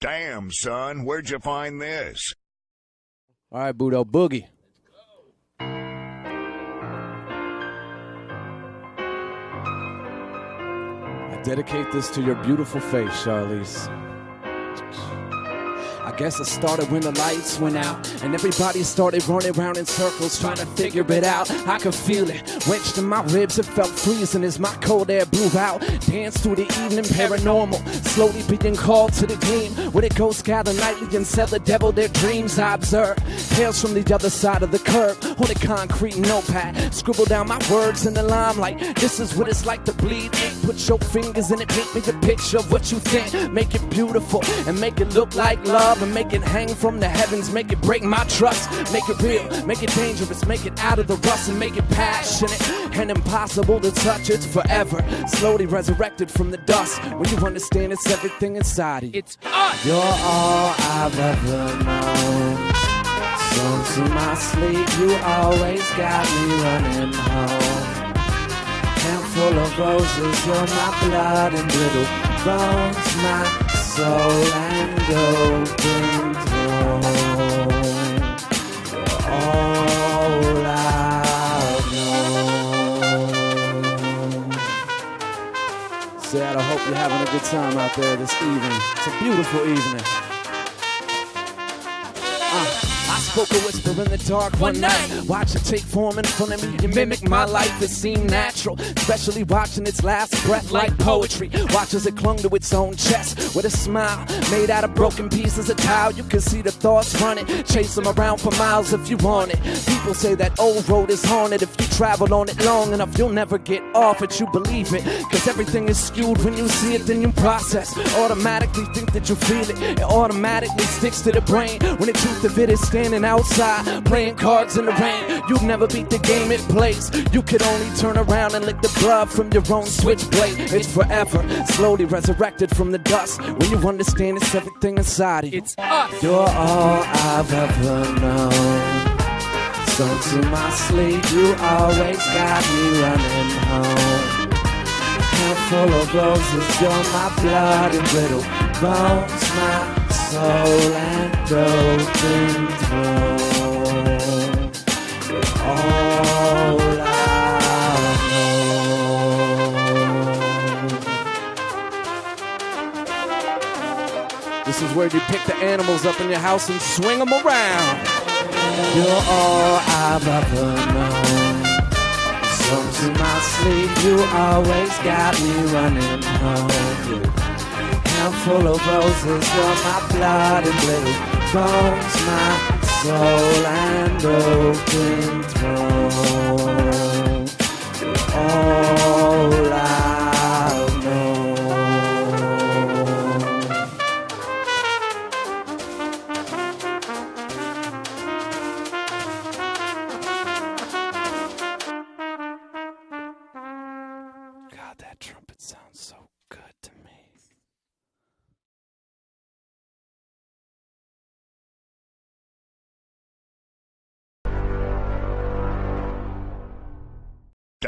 Damn, son, where'd you find this? All right, Budo, boogie. I dedicate this to your beautiful face, Charlize. I guess it started when the lights went out and everybody started running around in circles trying to figure it out. I could feel it wedged in my ribs. It felt freezing as my cold air blew out. Danced through the evening, paranormal, slowly being called to the gleam. Where the ghosts gather nightly and sell the devil their dreams. I observe tales from the other side of the curb on a concrete notepad. Scribble down my words in the limelight. This is what it's like to bleed. Put your fingers in it, paint me the picture of what you think. Make it beautiful and make it look like love and make it hang from the heavens. Make it break my trust. Make it real, make it dangerous, make it out of the rust and make it passionate and impossible to touch. It's forever, slowly resurrected from the dust. When you understand it's everything inside of you. It's us. You're all I've ever known. So to my sleep, you always got me running home. Handful of roses, you're my blood and little bones, my soul and open. You're all I've known. Sad, I hope you're having a good time out there this evening. It's a beautiful evening. I spoke a whisper in the dark one night. Watch it take form in front of me. You mimic my life, it seemed natural. Especially watching its last breath like poetry. Watch as it clung to its own chest with a smile made out of broken pieces of tile. You can see the thoughts running. Chase them around for miles if you want it. People say that old road is haunted. If you travel on it long enough, you'll never get off it. You believe it. Cause everything is skewed when you see it, then you process. Automatically think that you feel it. It automatically sticks to the brain. When the truth of it is standing outside, playing cards in the rain. You'd never beat the game it plays. You could only turn around and lick the blood from your own switchblade. It's forever, slowly resurrected from the dust. When you understand it's everything inside of you. It's us. You're all I've ever known. So to my sleep, you always got me running home. Handful of roses, you're my blood and little bones, my soul and broken This is where you pick the animals up in your house and swing them around. You're all I've ever known. So to my sleep, you always got me running home. Handful of roses, you're my blood and blue bones, my soul and open throne. All I know. God, that trumpet sounds so